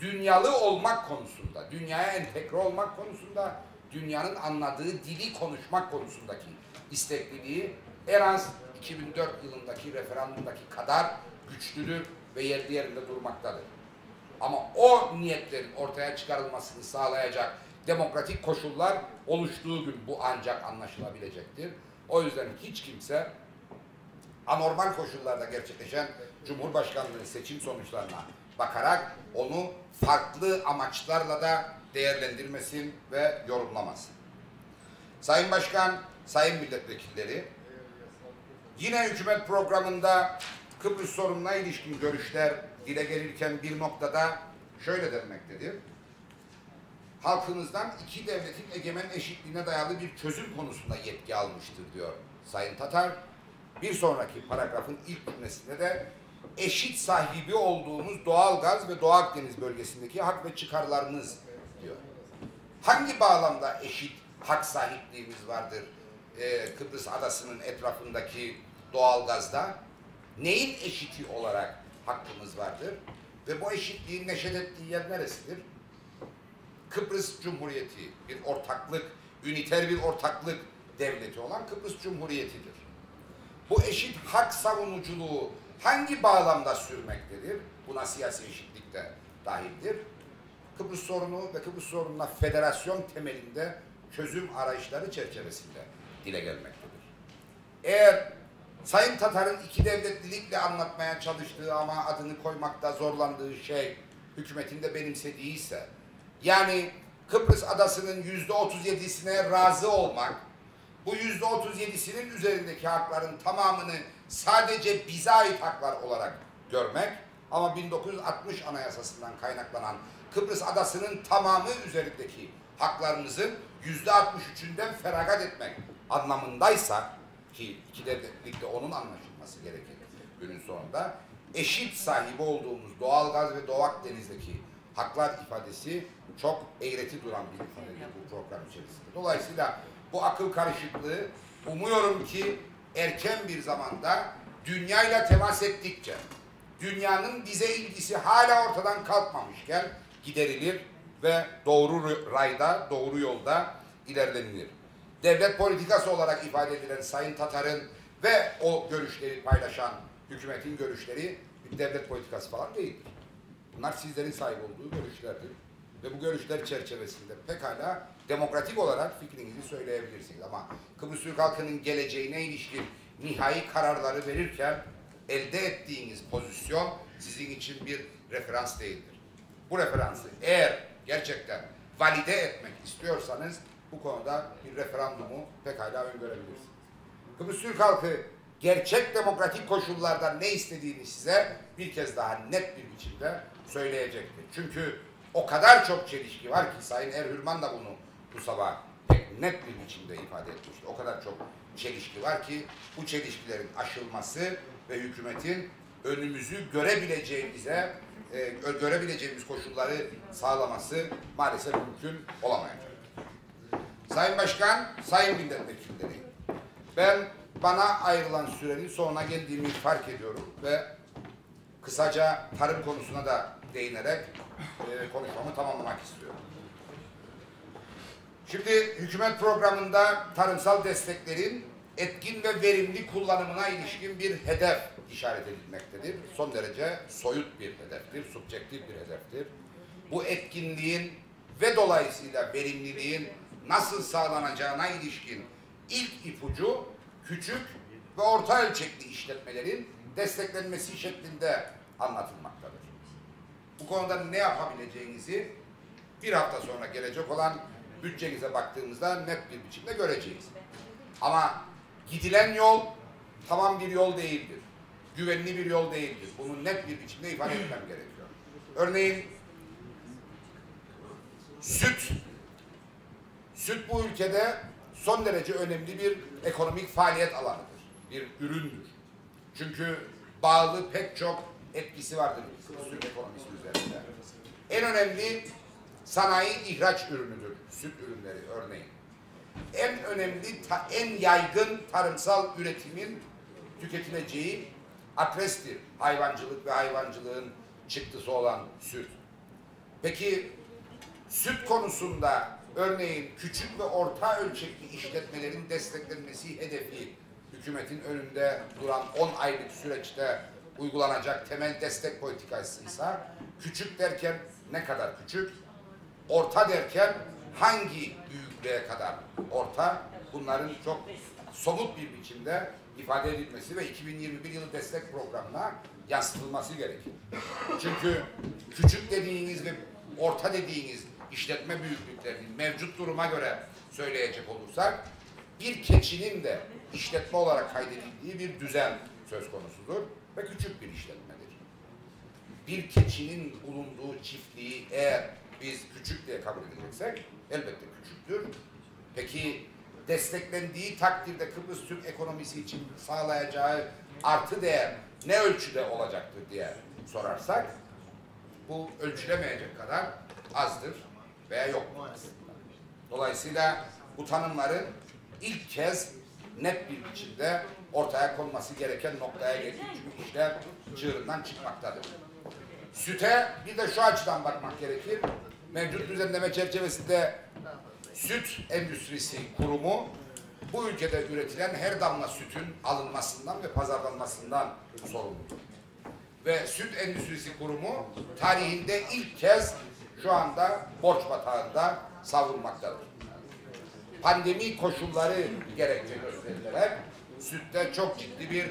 S1: dünyalı olmak konusunda, dünyaya entegre olmak konusunda, dünyanın anladığı dili konuşmak konusundaki istekliliği en az 2004 yılındaki referandumdaki kadar güçlüdür ve yerli yerinde durmaktadır. Ama o niyetlerin ortaya çıkarılmasını sağlayacak demokratik koşullar oluştuğu gün bu ancak anlaşılabilecektir. O yüzden hiç kimse anormal koşullarda gerçekleşen Cumhurbaşkanlığı seçim sonuçlarına bakarak onu farklı amaçlarla da değerlendirmesin ve yorumlamasın. Sayın Başkan, Sayın Milletvekilleri, yine hükümet programında Kıbrıs sorununa ilişkin görüşler dile gelirken bir noktada şöyle denmektedir. Halkımızdan iki devletin egemen eşitliğine dayalı bir çözüm konusunda yetki almıştır diyor Sayın Tatar. Bir sonraki paragrafın ilk cümlesinde de eşit sahibi olduğumuz doğal gaz ve Doğu Akdeniz bölgesindeki hak ve çıkarlarımız diyor. Hangi bağlamda eşit hak sahipliğimiz vardır e, Kıbrıs adasının etrafındaki doğal gazda? Neyin eşiti olarak hakkımız vardır? Ve bu eşitliğin neşet ettiği yer neresidir? Kıbrıs Cumhuriyeti bir ortaklık, üniter bir ortaklık devleti olan Kıbrıs Cumhuriyeti'dir. Bu eşit hak savunuculuğu hangi bağlamda sürmektedir? Buna siyasi eşitlik de dahildir. Kıbrıs sorunu ve Kıbrıs sorununa federasyon temelinde çözüm arayışları çerçevesinde dile gelmektedir. Eğer Sayın Tatar'ın iki devletlilikle anlatmaya çalıştığı ama adını koymakta zorlandığı şey hükümetin de benimsediği ise yani Kıbrıs adasının yüzde otuz yedisine razı olmak, bu yüzde otuz yedisinin üzerindeki hakların tamamını sadece bize ait haklar olarak görmek ama 1960 anayasasından kaynaklanan Kıbrıs adasının tamamı üzerindeki haklarımızın yüzde 63'ünden feragat etmek anlamındaysa ki iki devletlikte onun anlaşılması gerekir günün sonunda eşit sahibi olduğumuz doğalgaz ve Doğu Akdeniz'deki haklar ifadesi çok eğreti duran bir ifadedir bu program içerisinde. Dolayısıyla bu akıl karışıklığı umuyorum ki erken bir zamanda dünyayla temas ettikçe dünyanın bize ilgisi hala ortadan kalkmamışken giderilir ve doğru rayda, doğru yolda ilerlenilir. Devlet politikası olarak ifade edilen Sayın Tatar'ın ve o görüşleri paylaşan hükümetin görüşleri bir devlet politikası falan değildir. Bunlar sizlerin sahip olduğu görüşlerdir. Ve bu görüşler çerçevesinde pekala demokratik olarak fikrinizi söyleyebilirsiniz. Ama Kıbrıs Türk halkının geleceğine ilişkin nihai kararları verirken elde ettiğiniz pozisyon sizin için bir referans değildir. Bu referansı eğer gerçekten valide etmek istiyorsanız bu konuda bir referandumu pekala öngörebilirsiniz. Kıbrıs Türk halkı gerçek demokratik koşullarda ne istediğini size bir kez daha net bir biçimde söyleyecektir. Çünkü o kadar çok çelişki var ki Sayın Erhürman da bunu bu sabah pek net bir biçimde ifade etmişti. O kadar çok çelişki var ki bu çelişkilerin aşılması ve hükümetin önümüzü görebileceğimize e, görebileceğimiz koşulları sağlaması maalesef mümkün olamayacak. Sayın Başkan, Sayın Milletvekilleri, ben bana ayrılan sürenin sonuna geldiğimi fark ediyorum ve kısaca tarım konusuna da değinerek e, konuşmamı tamamlamak istiyorum. Şimdi hükümet programında tarımsal desteklerin etkin ve verimli kullanımına ilişkin bir hedef işaret edilmektedir. Son derece soyut bir hedeftir, subjektif bir hedeftir. Bu etkinliğin ve dolayısıyla verimliliğin nasıl sağlanacağına ilişkin ilk ipucu küçük ve orta ölçekli işletmelerin desteklenmesi şeklinde anlatılmaktadır. Bu konuda ne yapabileceğinizi bir hafta sonra gelecek olan bütçenize baktığımızda net bir biçimde göreceğiz. Ama gidilen yol tamam bir yol değildir. Güvenli bir yol değildir. Bunu net bir biçimde ifade etmem gerekiyor. Örneğin süt Süt bu ülkede son derece önemli bir ekonomik faaliyet alanıdır. Bir üründür. Çünkü bağlı pek çok etkisi vardır süt ekonomisi üzerinde. En önemli sanayi ihraç ürünüdür süt ürünleri örneğin. En önemli, en yaygın tarımsal üretimin tüketileceği adrestir. Hayvancılık ve hayvancılığın çıktısı olan süt. Peki süt konusunda örneğin küçük ve orta ölçekli işletmelerin desteklenmesi hedefi hükümetin önünde duran 10 aylık süreçte uygulanacak temel destek politikasıysa küçük derken ne kadar küçük, orta derken hangi büyüklüğe kadar orta bunların çok somut bir biçimde ifade edilmesi ve 2021 yılı destek programına yansıtılması gerekir. Çünkü küçük dediğiniz ve orta dediğiniz işletme büyüklüklerinin mevcut duruma göre söyleyecek olursak bir keçinin de işletme olarak kaydedildiği bir düzen söz konusudur ve küçük bir işletmedir. Bir keçinin bulunduğu çiftliği eğer biz küçük diye kabul edeceksek elbette küçüktür. Peki desteklendiği takdirde Kıbrıs Türk ekonomisi için sağlayacağı artı değer ne ölçüde olacaktır diye sorarsak bu ölçülemeyecek kadar azdır veya aslında. Dolayısıyla bu tanımların ilk kez net bir biçimde ortaya konması gereken noktaya geldi. Çünkü işler çığırından çıkmaktadır. Süte bir de şu açıdan bakmak gerekir. Mevcut düzenleme çerçevesinde Süt Endüstrisi Kurumu bu ülkede üretilen her damla sütün alınmasından ve pazarlanmasından sorumludur. Ve Süt Endüstrisi Kurumu tarihinde ilk kez şu anda borç batağında savrulmaktadır. Pandemi koşulları gerekçe gösterilerek sütte çok ciddi bir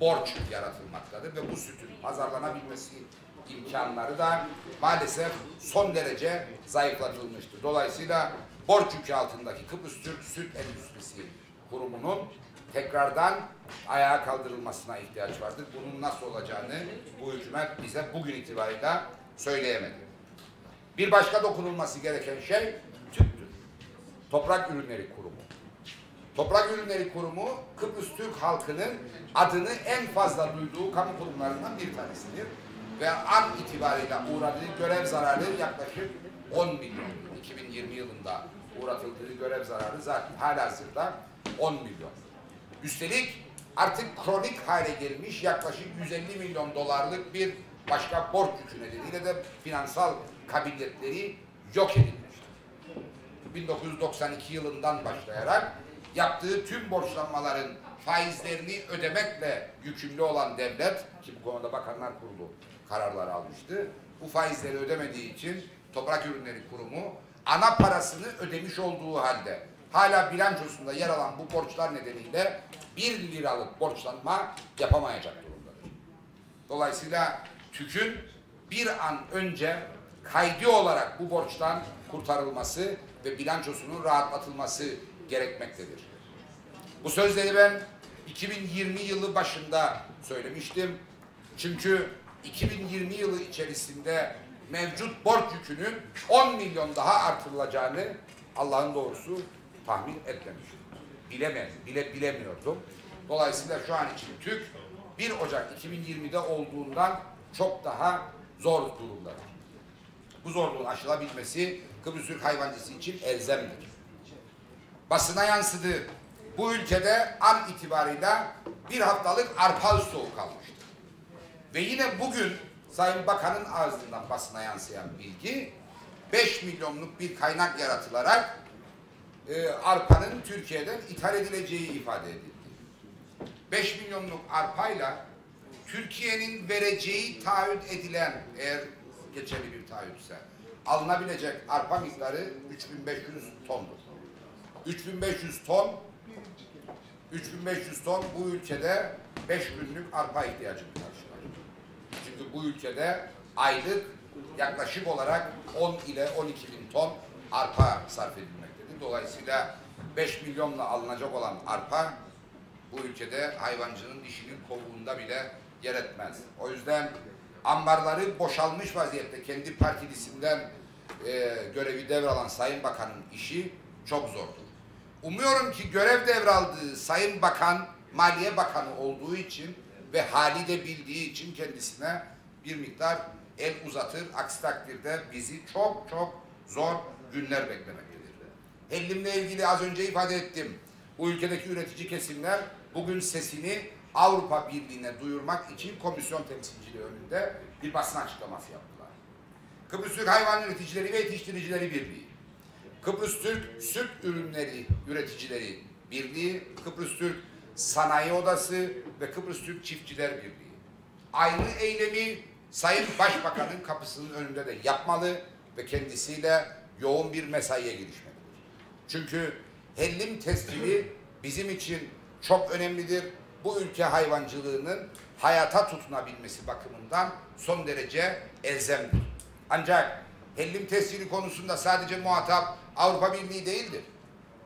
S1: borç yaratılmaktadır ve bu sütün pazarlanabilmesi imkanları da maalesef son derece zayıflatılmıştır. Dolayısıyla borç yükü altındaki Kıbrıs Türk Süt Endüstrisi Kurumu'nun tekrardan ayağa kaldırılmasına ihtiyaç vardır. Bunun nasıl olacağını bu hükümet bize bugün itibariyle söyleyemedi. Bir başka dokunulması gereken şey tüptür. Toprak Ürünleri Kurumu. Toprak Ürünleri Kurumu Kıbrıs Türk halkının adını en fazla duyduğu kamu kurumlarından bir tanesidir. Ve an itibariyle uğradığı görev zararı yaklaşık 10 milyon. 2020 yılında uğratıldığı görev zararı zaten halihazırda 10 milyon. Üstelik artık kronik hale gelmiş yaklaşık 150 milyon dolarlık bir başka borç yükü nedeniyle de finansal kabiliyetleri yok edilmiştir. 1992 yılından başlayarak yaptığı tüm borçlanmaların faizlerini ödemekle yükümlü olan devlet, ki bu konuda Bakanlar Kurulu kararları almıştı, bu faizleri ödemediği için Toprak Ürünleri Kurumu ana parasını ödemiş olduğu halde hala bilançosunda yer alan bu borçlar nedeniyle 1 liralık borçlanma yapamayacak durumdadır. Dolayısıyla TÜK'ün bir an önce kaydi olarak bu borçtan kurtarılması ve bilançosunun rahatlatılması gerekmektedir. Bu sözleri ben 2020 yılı başında söylemiştim. Çünkü 2020 yılı içerisinde mevcut borç yükünün 10 milyon daha artırılacağını Allah'ın doğrusu tahmin etmemiştim. Bilemem, bile bilemiyordum. Dolayısıyla şu an için TÜK 1 Ocak 2020'de olduğundan çok daha zor durumdadır. Bu zorluğun aşılabilmesi Kıbrıs Türk hayvancısı için elzemdir. Basına yansıdı. Bu ülkede an itibarıyla bir haftalık arpa stoğu kalmıştır. Ve yine bugün Sayın Bakan'ın ağzından basına yansıyan bilgi 5 milyonluk bir kaynak yaratılarak e, arpanın Türkiye'den ithal edileceği ifade edildi. 5 milyonluk arpayla Türkiye'nin vereceği taahhüt edilen eğer geçerli bir taahhütse alınabilecek arpa miktarı 3500 tondur. 3500 ton 3500 ton bu ülkede 5 günlük arpa ihtiyacını karşılar. Çünkü bu ülkede aylık yaklaşık olarak 10 ile 12 bin ton arpa sarf edilmektedir. Dolayısıyla 5 milyonla alınacak olan arpa bu ülkede hayvancının dişinin kovuğunda bile yer etmez. O yüzden ambarları boşalmış vaziyette kendi partilisinden e, görevi devralan Sayın Bakan'ın işi çok zordur. Umuyorum ki görev devraldığı Sayın Bakan Maliye Bakanı olduğu için ve hali de bildiği için kendisine bir miktar el uzatır. Aksi takdirde bizi çok çok zor günler beklemektedir. Hellimle ilgili az önce ifade ettim. Bu ülkedeki üretici kesimler bugün sesini Avrupa Birliği'ne duyurmak için komisyon temsilciliği önünde bir basın açıklaması yaptılar. Kıbrıs Türk Hayvan Üreticileri ve Yetiştiricileri Birliği, Kıbrıs Türk Süt Ürünleri Üreticileri Birliği, Kıbrıs Türk Sanayi Odası ve Kıbrıs Türk Çiftçiler Birliği. aynı eylemi Sayın Başbakan'ın kapısının önünde de yapmalı ve kendisiyle yoğun bir mesaiye girişmelidir. Çünkü hellim tescili bizim için çok önemlidir. Bu ülke hayvancılığının hayata tutunabilmesi bakımından son derece elzemdir. Ancak hellim tescili konusunda sadece muhatap Avrupa Birliği değildir.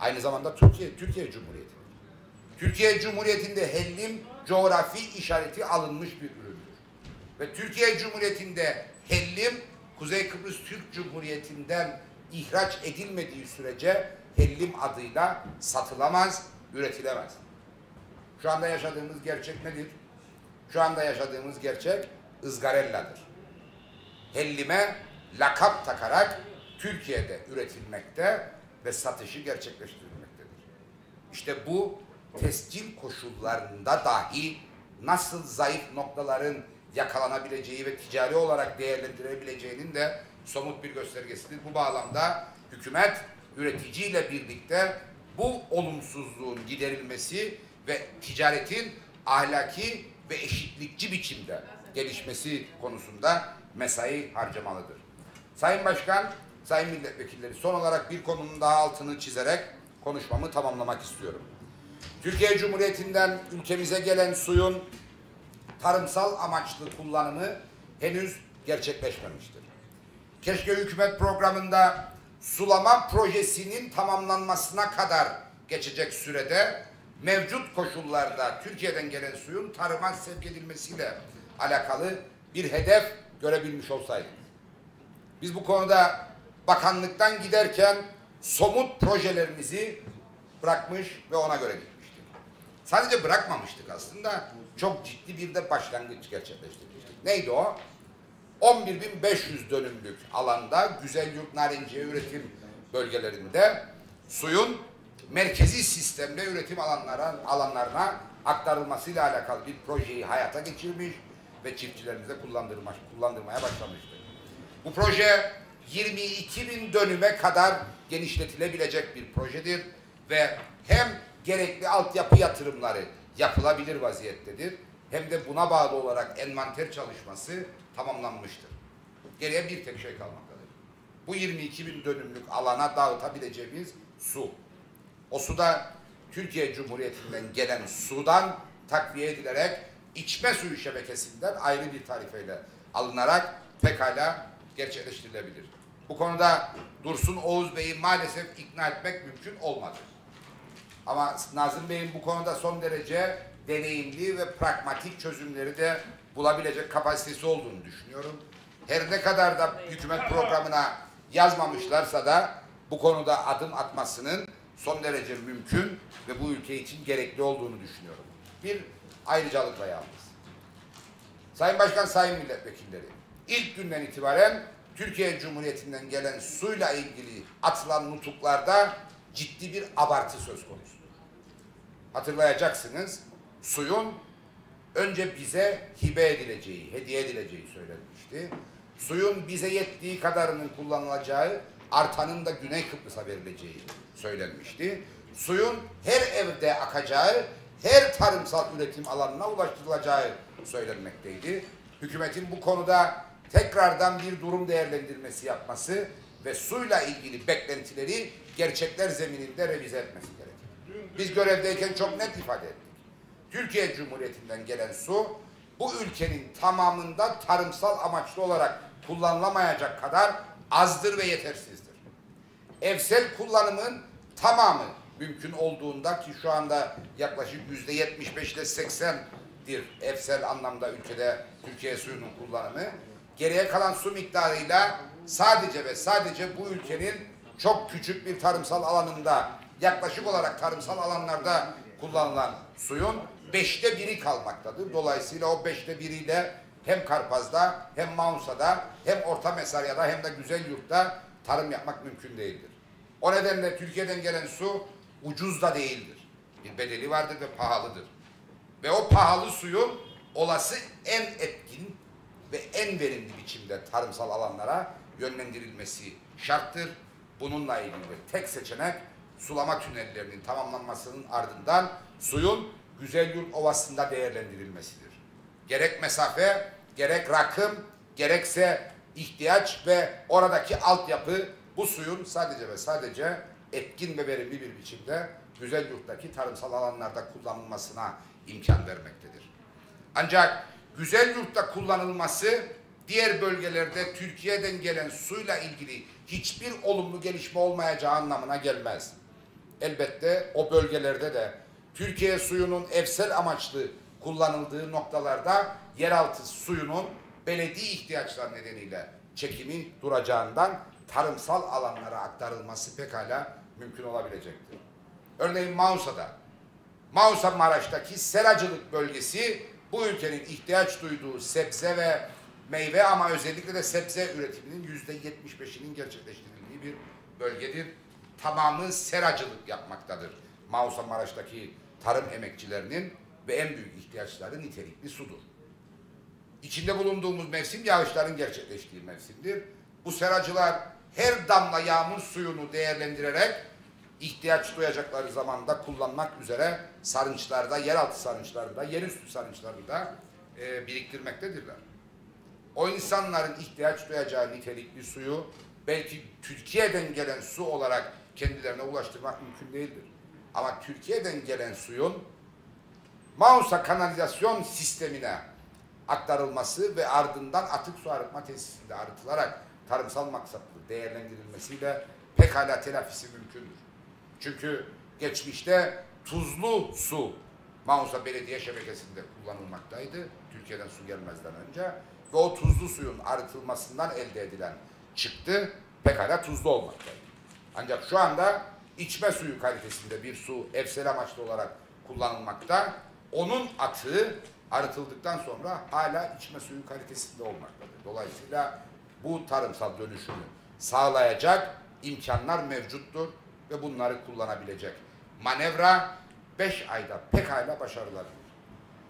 S1: Aynı zamanda Türkiye, Türkiye Cumhuriyeti. Türkiye Cumhuriyeti'nde hellim coğrafi işareti alınmış bir üründür. Ve Türkiye Cumhuriyeti'nde hellim Kuzey Kıbrıs Türk Cumhuriyeti'nden ihraç edilmediği sürece hellim adıyla satılamaz, üretilemez. Şu anda yaşadığımız gerçek nedir? Şu anda yaşadığımız gerçek ızgarelladır. Hellime lakap takarak Türkiye'de üretilmekte ve satışı gerçekleştirilmektedir. İşte bu tescil koşullarında dahi nasıl zayıf noktaların yakalanabileceği ve ticari olarak değerlendirebileceğinin de somut bir göstergesidir. Bu bağlamda hükümet üreticiyle birlikte bu olumsuzluğun giderilmesi ve ticaretin ahlaki ve eşitlikçi biçimde gelişmesi konusunda mesai harcamalıdır. Sayın Başkan, Sayın Milletvekilleri son olarak bir konunun daha altını çizerek konuşmamı tamamlamak istiyorum. Türkiye Cumhuriyeti'nden ülkemize gelen suyun tarımsal amaçlı kullanımı henüz gerçekleşmemiştir. Keşke hükümet programında sulama projesinin tamamlanmasına kadar geçecek sürede mevcut koşullarda Türkiye'den gelen suyun tarıma sevk edilmesiyle alakalı bir hedef görebilmiş olsaydık. Biz bu konuda bakanlıktan giderken somut projelerimizi bırakmış ve ona göre gitmiştik. Sadece bırakmamıştık aslında. Çok ciddi bir de başlangıç gerçekleştirmiştik. Neydi o? 11.500 dönümlük alanda Güzelyurt Narenciye üretim bölgelerinde suyun merkezi sistemde üretim alanlara, alanlarına aktarılmasıyla alakalı bir projeyi hayata geçirmiş ve çiftçilerimize kullandırma, kullandırmaya başlamıştı. Bu proje 22 bin dönüme kadar genişletilebilecek bir projedir ve hem gerekli altyapı yatırımları yapılabilir vaziyettedir hem de buna bağlı olarak envanter çalışması tamamlanmıştır. Geriye bir tek şey kalmaktadır. Bu 22 bin dönümlük alana dağıtabileceğimiz su. O su da Türkiye Cumhuriyeti'nden gelen sudan takviye edilerek içme suyu şebekesinden ayrı bir tarifeyle alınarak pekala gerçekleştirilebilir. Bu konuda Dursun Oğuz Bey'i maalesef ikna etmek mümkün olmadı. Ama Nazım Bey'in bu konuda son derece deneyimli ve pragmatik çözümleri de bulabilecek kapasitesi olduğunu düşünüyorum. Her ne kadar da hükümet programına yazmamışlarsa da bu konuda adım atmasının son derece mümkün ve bu ülke için gerekli olduğunu düşünüyorum. Bir ayrıcalıkla yalnız. Sayın Başkan, Sayın Milletvekilleri, ilk günden itibaren Türkiye Cumhuriyeti'nden gelen suyla ilgili atılan nutuklarda ciddi bir abartı söz konusudur. Hatırlayacaksınız, suyun önce bize hibe edileceği, hediye edileceği söylenmişti. Suyun bize yettiği kadarının kullanılacağı, artanın da Güney Kıbrıs'a verileceği söylenmişti. Suyun her evde akacağı, her tarımsal üretim alanına ulaştırılacağı söylenmekteydi. Hükümetin bu konuda tekrardan bir durum değerlendirmesi yapması ve suyla ilgili beklentileri gerçekler zemininde revize etmesi gerekir. Biz görevdeyken çok net ifade ettik. Türkiye Cumhuriyeti'nden gelen su bu ülkenin tamamında tarımsal amaçlı olarak kullanılamayacak kadar azdır ve yetersizdir. Evsel kullanımın tamamı mümkün olduğunda ki şu anda yaklaşık yüzde 75 ile 80'dir evsel anlamda ülkede Türkiye suyunun kullanımı. Geriye kalan su miktarıyla sadece ve sadece bu ülkenin çok küçük bir tarımsal alanında yaklaşık olarak tarımsal alanlarda kullanılan suyun beşte biri kalmaktadır. Dolayısıyla o beşte biriyle hem Karpaz'da hem Maunsa'da hem Orta Mesarya'da hem de Güzel Yurt'ta tarım yapmak mümkün değildir. O nedenle Türkiye'den gelen su ucuz da değildir. Bir bedeli vardır ve pahalıdır. Ve o pahalı suyun olası en etkin ve en verimli biçimde tarımsal alanlara yönlendirilmesi şarttır. Bununla ilgili tek seçenek sulama tünellerinin tamamlanmasının ardından suyun Güzelyurt Ovası'nda değerlendirilmesidir. Gerek mesafe, gerek rakım, gerekse ihtiyaç ve oradaki altyapı bu suyun sadece ve sadece etkin ve verimli bir biçimde güzel yurttaki tarımsal alanlarda kullanılmasına imkan vermektedir. Ancak güzel yurtta kullanılması diğer bölgelerde Türkiye'den gelen suyla ilgili hiçbir olumlu gelişme olmayacağı anlamına gelmez. Elbette o bölgelerde de Türkiye suyunun evsel amaçlı kullanıldığı noktalarda yeraltı suyunun belediye ihtiyaçlar nedeniyle çekimi duracağından tarımsal alanlara aktarılması pekala mümkün olabilecektir. Örneğin Mausa'da Mausa Maraş'taki seracılık bölgesi bu ülkenin ihtiyaç duyduğu sebze ve meyve ama özellikle de sebze üretiminin yüzde yetmiş beşinin gerçekleştirildiği bir bölgedir. Tamamı seracılık yapmaktadır. Mausa Maraş'taki tarım emekçilerinin ve en büyük ihtiyaçları nitelikli sudur. İçinde bulunduğumuz mevsim yağışların gerçekleştiği mevsimdir. Bu seracılar her damla yağmur suyunu değerlendirerek ihtiyaç duyacakları zamanda kullanmak üzere sarınçlarda, yeraltı sarınçlarında, yerüstü sarınçlarında e, biriktirmektedirler. O insanların ihtiyaç duyacağı nitelikli suyu belki Türkiye'den gelen su olarak kendilerine ulaştırmak mümkün değildir. Ama Türkiye'den gelen suyun Mausa kanalizasyon sistemine aktarılması ve ardından atık su arıtma tesisinde arıtılarak tarımsal maksatlı değerlendirilmesiyle pekala telafisi mümkündür. Çünkü geçmişte tuzlu su Mausa Belediye Şebekesi'nde kullanılmaktaydı. Türkiye'den su gelmezden önce. Ve o tuzlu suyun arıtılmasından elde edilen çıktı pekala tuzlu olmaktaydı. Ancak şu anda içme suyu kalitesinde bir su evsel amaçlı olarak kullanılmakta. Onun atığı arıtıldıktan sonra hala içme suyu kalitesinde olmaktadır. Dolayısıyla bu tarımsal dönüşümü sağlayacak imkanlar mevcuttur ve bunları kullanabilecek. Manevra 5 ayda pekala başarılabilir.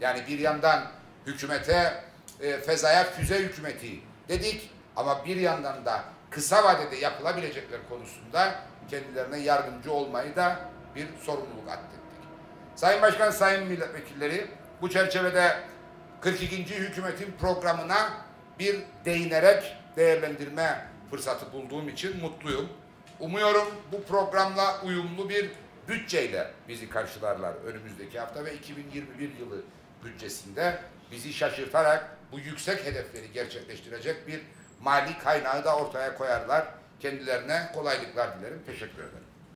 S1: Yani bir yandan hükümete e, fezaya füze hükümeti dedik ama bir yandan da kısa vadede yapılabilecekler konusunda kendilerine yardımcı olmayı da bir sorumluluk atlettik. Sayın Başkan, Sayın Milletvekilleri bu çerçevede 42. hükümetin programına bir değinerek değerlendirme fırsatı bulduğum için mutluyum. Umuyorum bu programla uyumlu bir bütçeyle bizi karşılarlar önümüzdeki hafta ve 2021 yılı bütçesinde bizi şaşırtarak bu yüksek hedefleri gerçekleştirecek bir mali kaynağı da ortaya koyarlar. Kendilerine kolaylıklar dilerim. Teşekkür ederim.